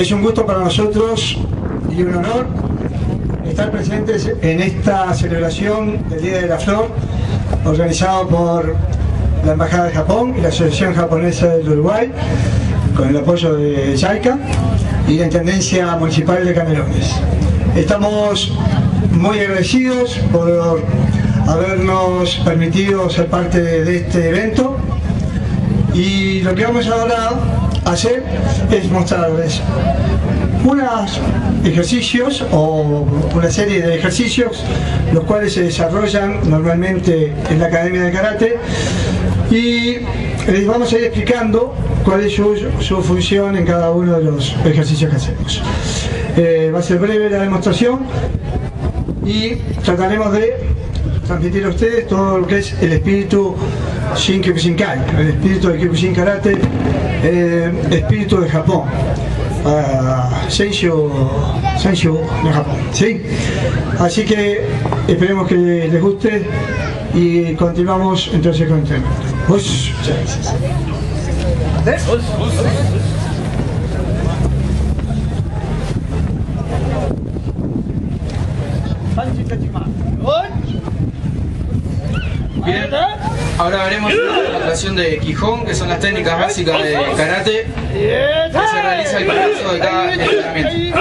Es un gusto para nosotros y un honor estar presentes en esta celebración del Día de la Flor, organizado por la Embajada de Japón y la Asociación Japonesa del Uruguay, con el apoyo de JAICA y la Intendencia Municipal de Canelones. Estamos muy agradecidos por habernos permitido ser parte de este evento y lo que vamos ahora hacer es mostrarles unos ejercicios o una serie de ejercicios los cuales se desarrollan normalmente en la Academia de Karate y les vamos a ir explicando cuál es su, su función en cada uno de los ejercicios que hacemos. Eh, va a ser breve la demostración y trataremos de transmitir a ustedes todo lo que es el espíritu Shinkyukushinkai, el espíritu de Kyokushin Karate, el espíritu de Japón, uh, Seisho, de Japón. ¿sí? Así que esperemos que les guste y continuamos entonces con el tema. Ahora veremos una demostración de Quijón, que son las técnicas básicas de karate que se realiza al comienzo de cada entrenamiento.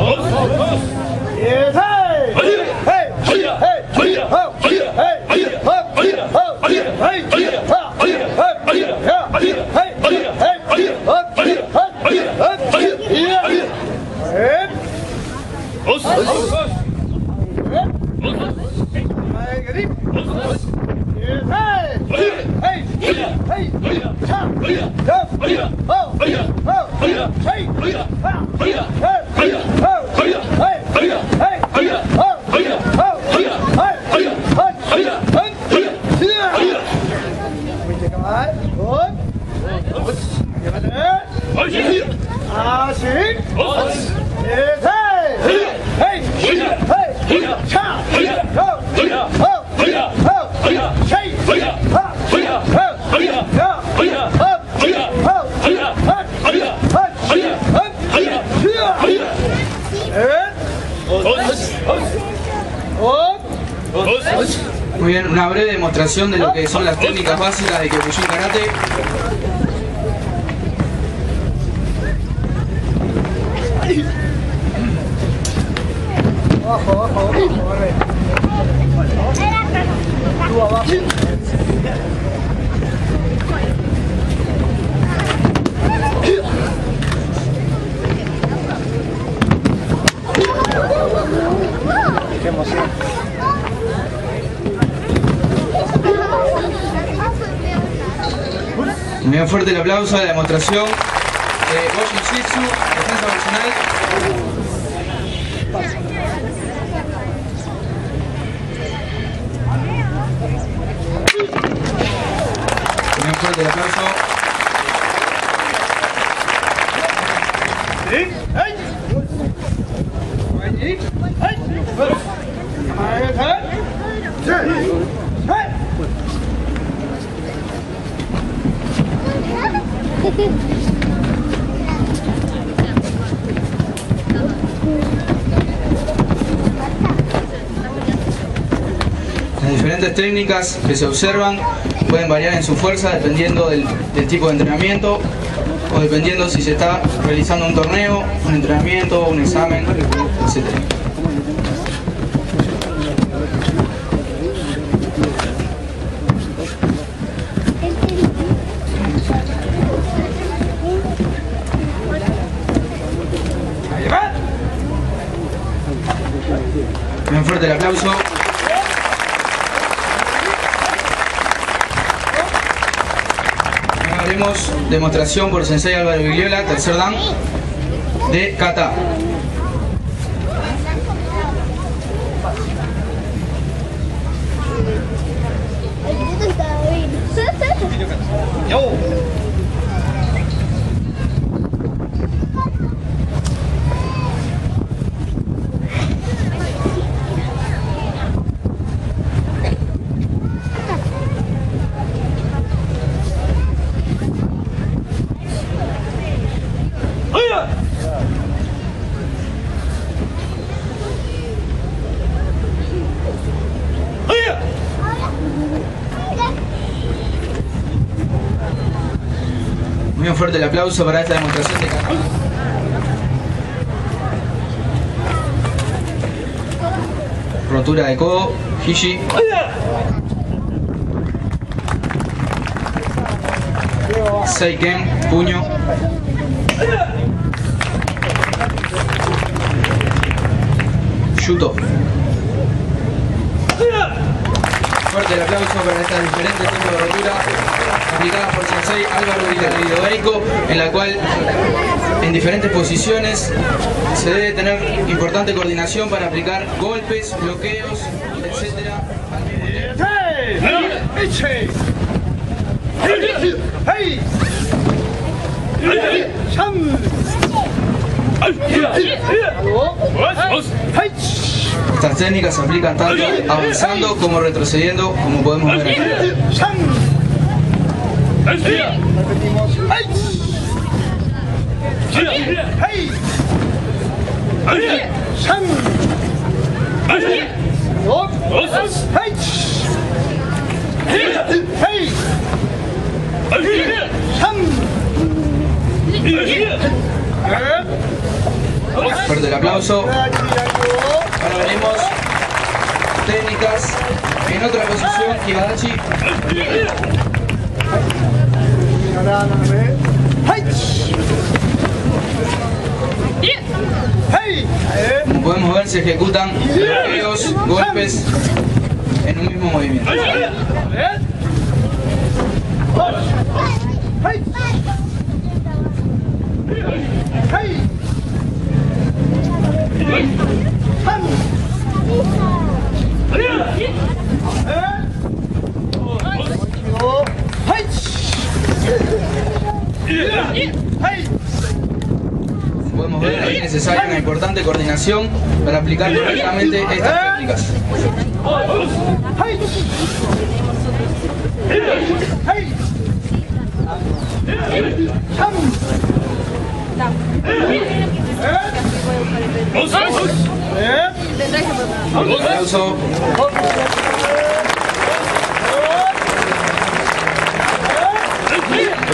Muy demostración de lo que son las técnicas básicas de Kyokushin Karate. Muy bien, fuerte el aplauso a la demostración de Boshin Shitsu, defensa personal. Muy bien, fuerte el aplauso. Técnicas que se observan pueden variar en su fuerza dependiendo del, del tipo de entrenamiento o dependiendo si se está realizando un torneo, un entrenamiento, un examen, etc. Un fuerte el aplauso. Ahora haremos demostración por Sensei Álvaro Vigliola, tercer dan, de kata. Muy fuerte el aplauso para esta demostración de kata. Rotura de codo, Hishi. Seiken, puño. Yuto. Fuerte el aplauso para estas diferentes tipos de rotura aplicadas por Sensei Álvaro en la cual en diferentes posiciones se debe tener importante coordinación para aplicar golpes, bloqueos, etc. Estas técnicas se aplican tanto avanzando como retrocediendo, como podemos ver aquí. Fuerte el aplauso. Ahora veremos técnicas en otra posición, Como podemos ver, se ejecutan bloqueos, golpes en un mismo movimiento. Podemos ver que es necesaria una importante coordinación para aplicar correctamente estas técnicas. Aplauso.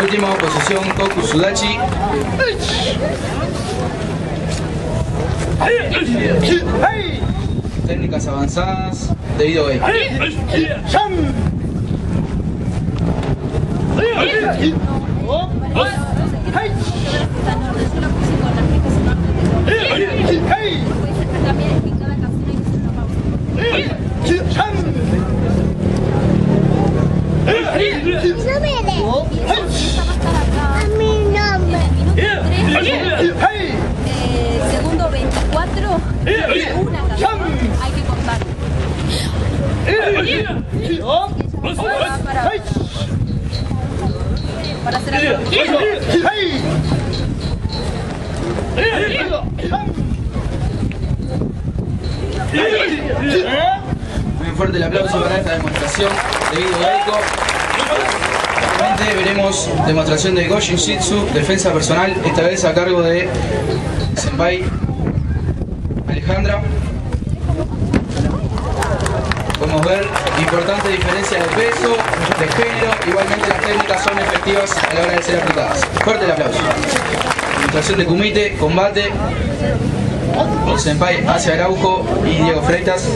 Por último, posición Koku Sudachi. Técnicas avanzadas de Ido Gai. A mi nombre. Eh, segundo 24, una uno, hay que contar. Para, para hacer algo. Fuerte el aplauso para esta demostración de Ido Gaico. Finalmente veremos demostración de Goshin Shitsu, defensa personal, esta vez a cargo de Senpai Alejandra. Podemos ver importante diferencia de peso, de género, igualmente las técnicas son efectivas a la hora de ser aplicadas. Fuerte el aplauso. Demostración de kumite, combate, senpai hacia Araujo y Diego Freitas.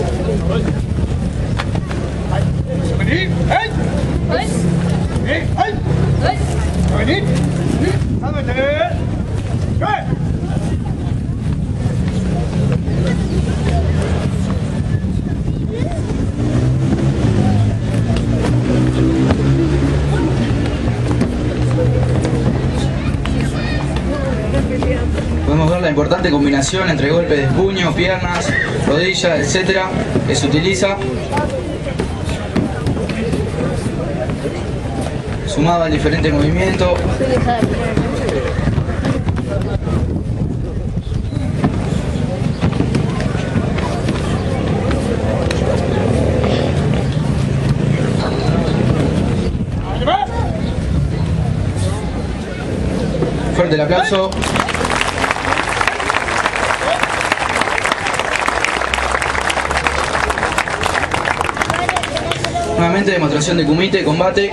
Podemos ver la importante combinación entre golpes de puño, piernas, rodillas, etcétera, que se utiliza. Sumado al diferente movimiento. Fuerte el aplauso. Nuevamente demostración de kumite, combate,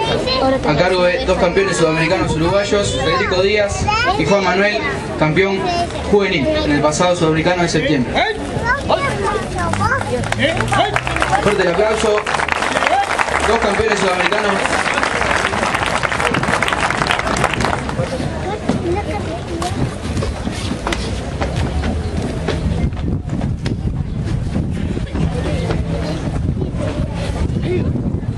a cargo de dos campeones sudamericanos uruguayos, Federico Díaz y Juan Manuel, campeón juvenil en el pasado sudamericano de septiembre. Fuerte el aplauso. Dos campeones sudamericanos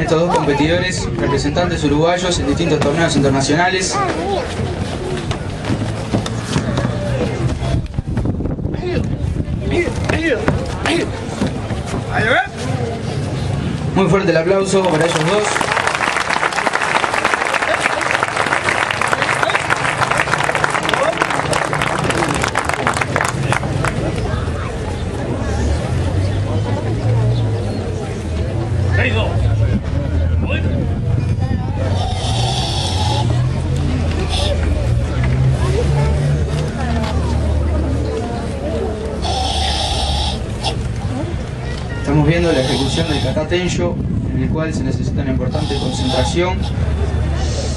Estos dos competidores, representantes uruguayos en distintos torneos internacionales. Muy fuerte el aplauso para ellos dos. Estamos viendo la en el cual se necesita una importante concentración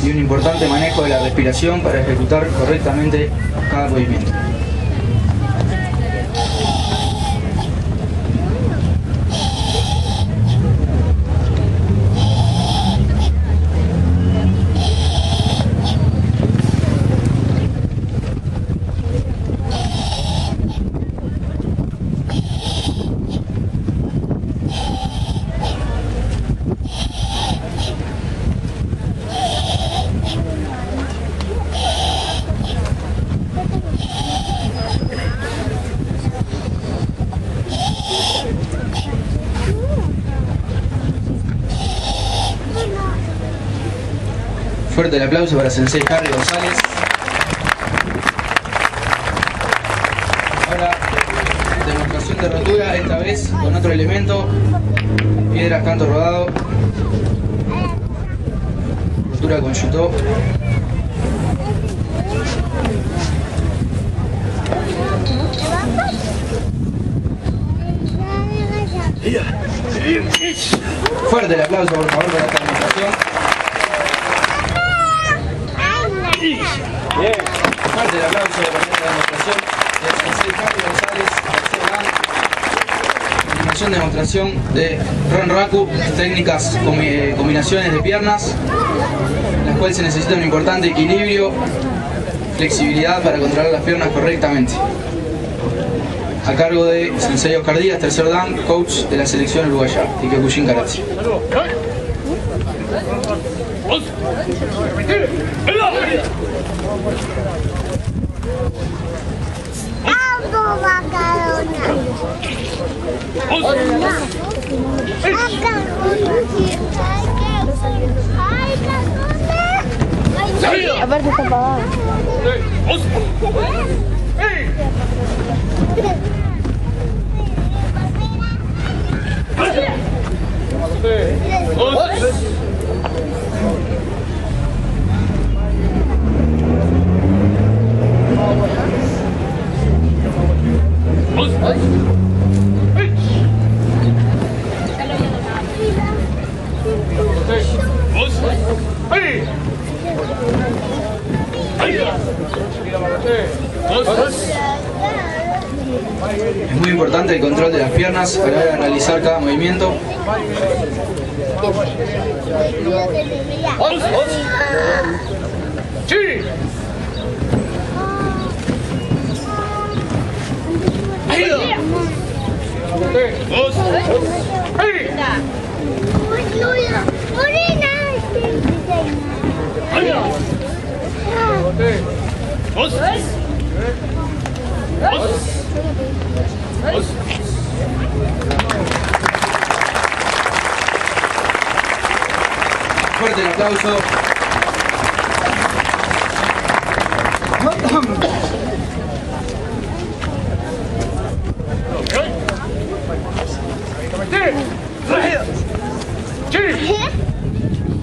y un importante manejo de la respiración para ejecutar correctamente cada movimiento. Fuerte el aplauso para Sensei Harry González. Ahora, demostración de rotura, esta vez con otro elemento. Piedras canto rodado. Rotura con Yuto. Fuerte el aplauso, por favor, para esta demostración. Bien. Fuerte el aplauso para esta demostración de González. Animación demostración de Ron Raku, técnicas, combi- combinaciones de piernas, las cuales se necesita un importante equilibrio, flexibilidad para controlar las piernas correctamente. A cargo de Sensei Oscar Díaz, tercer dan, coach de la selección uruguaya, Kyokushin Karate. Rosa! Retire! Amo macarona! Rosa! Ai, cacona! Agora deixa eu falar. Rosa! Ei! Rosa! Hey! Es muy importante el control de las piernas a realizar cada movimiento. Fuerte el aplauso.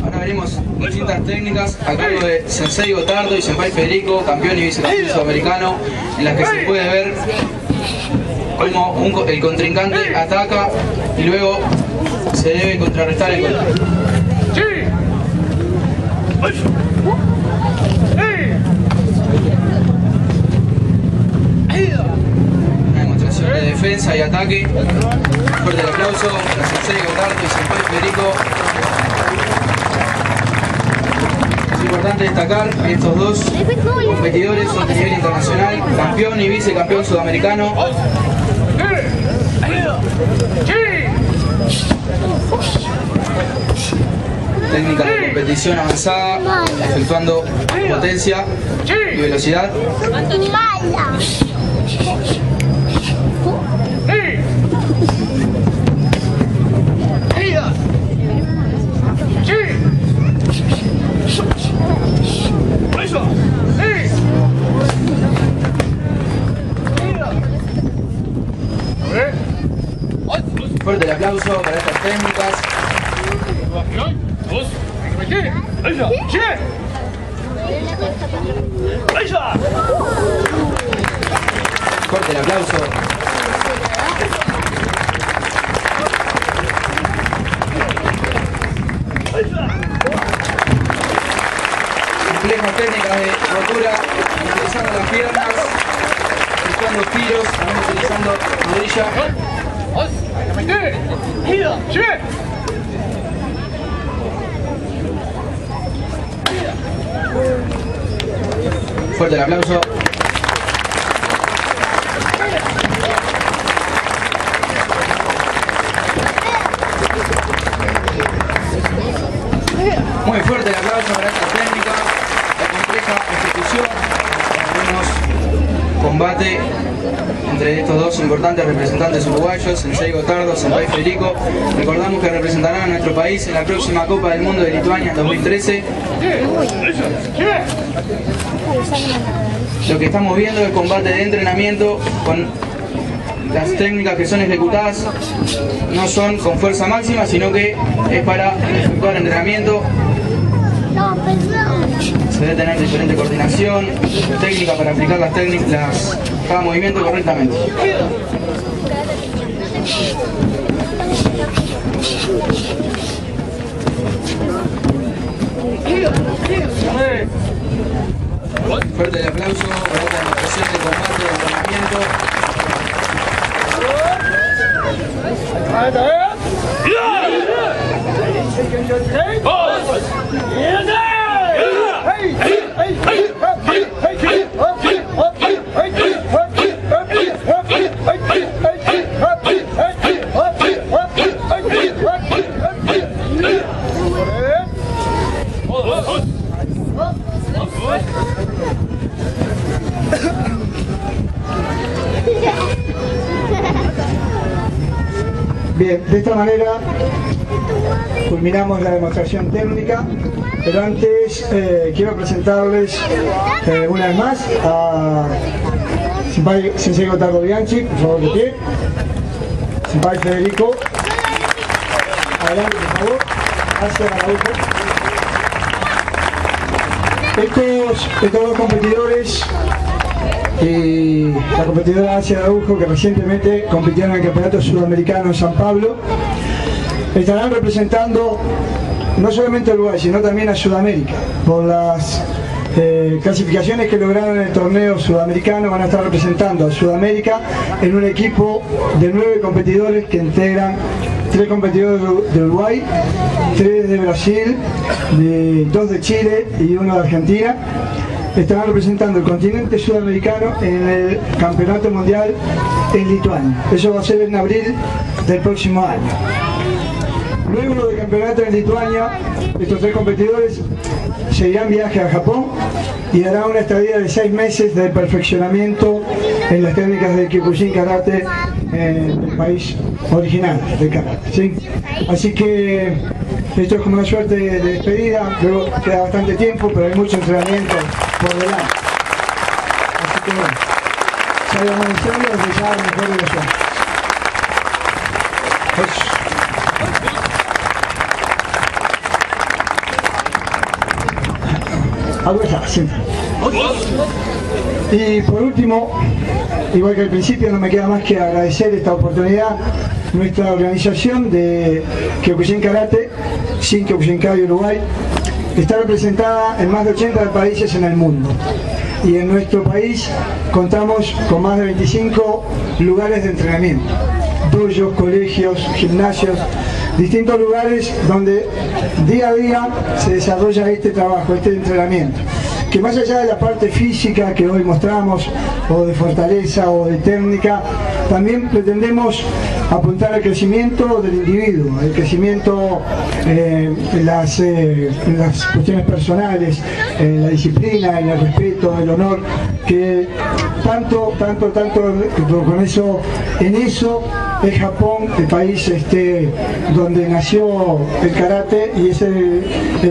Ahora veremos distintas técnicas a cargo de Sensei Gotardo y Senpai Federico, campeón y vicecampeón sudamericano, en las que se puede ver un el contrincante ataca y luego se debe contrarrestar el golpe. Una demostración de defensa y ataque. Fuerte el aplauso para Sensei Gotardo y Senpai Federico. Es importante destacar que estos dos competidores son de nivel internacional, campeón y vicecampeón sudamericano. Técnica de competición avanzada, efectuando potencia y velocidad. Fuerte el aplauso para estas técnicas. Fuerte el aplauso. Complejas técnicas de rotura, utilizando las piernas, efectuando giros, también utilizando rodilla. Fuerte el aplauso. Muy fuerte el aplauso para esta técnica, la compleja ejecución. Combate entre estos dos importantes representantes uruguayos, Sensei Gotardo, Senpai Federico. Recordamos que representarán a nuestro país en la próxima Copa del Mundo de Lituania en 2013. Lo que estamos viendo es combate de entrenamiento con las técnicas que son ejecutadas no son con fuerza máxima, sino que es para efectuar entrenamiento debe tener diferente coordinación, técnica para aplicar las técnicas, cada movimiento correctamente. Fuerte el aplauso para esta demostración de combate de entrenamiento. Bien, de esta manera culminamos la demostración técnica pero antes eh, quiero presentarles eh, una vez más a Sensei Gotardo Bianchi, por favor de pie. Senpai Federico. Adelante, por favor. Hacia la Estos, estos dos competidores y la competidora Asia Araujo que recientemente compitieron en el Campeonato Sudamericano en San Pablo estarán representando no solamente a Uruguay sino también a Sudamérica por las eh, clasificaciones que lograron en el torneo sudamericano van a estar representando a Sudamérica en un equipo de nueve competidores que integran tres competidores de Uruguay, tres de Brasil, dos de Chile y uno de Argentina estarán representando el continente sudamericano en el Campeonato Mundial en Lituania. Eso va a ser en abril del próximo año. Luego del campeonato en Lituania, estos tres competidores seguirán viaje a Japón y harán una estadía de seis meses de perfeccionamiento en las técnicas de Kyokushin Karate en el país original del karate. Así que esto es como una suerte de despedida, luego queda bastante tiempo, pero hay mucho entrenamiento por delante. Así que bueno, salgan desde ya mejor de Y por último, igual que al principio, no me queda más que agradecer esta oportunidad nuestra organización de Kyokushin Karate, sin Kyokushinkai Uruguay, está representada en más de 80 países en el mundo. Y en nuestro país contamos con más de 25 lugares de entrenamiento, dojos, colegios, gimnasios, distintos lugares donde día a día se desarrolla este trabajo, este entrenamiento. Que más allá de la parte física que hoy mostramos, o de fortaleza o de técnica, también pretendemos apuntar al crecimiento del individuo, el crecimiento eh, en, las, eh, las, cuestiones personales, en la disciplina, en el respeto, el honor, que tanto, tanto, tanto con eso, en eso es Japón, el país este, donde nació el karate y es el,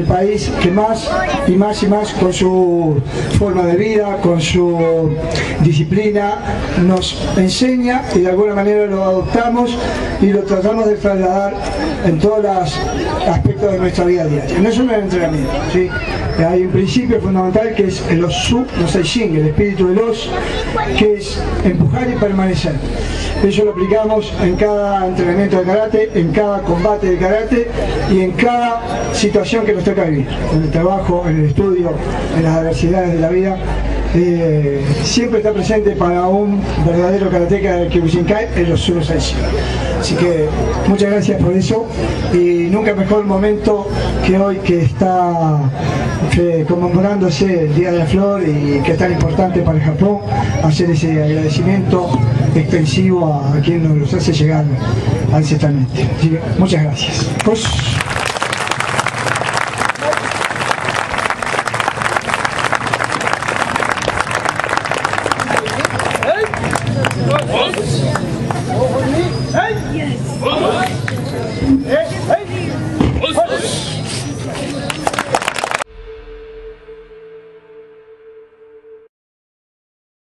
país que más y más y más con su forma de vida, con su disciplina, nos enseña y de alguna manera lo adoptamos y lo tratamos de trasladar en todos los aspectos de nuestra vida diaria. No es un entrenamiento, hay un principio fundamental que es el osu, no seishin, el espíritu de los, que es empujar y permanecer. Eso lo aplicamos en cada entrenamiento de karate, en cada combate de karate y en cada situación que nos toca vivir, en el trabajo, en el estudio, en las adversidades de la vida. Eh, siempre está presente para un verdadero karateca del Kyokushinkai en los Suro Así que muchas gracias por eso y nunca mejor momento que hoy que está eh, conmemorándose el Día de la Flor y que es tan importante para el Japón hacer ese agradecimiento extensivo a, quien nos los hace llegar ancestralmente. Así que muchas gracias. Pues,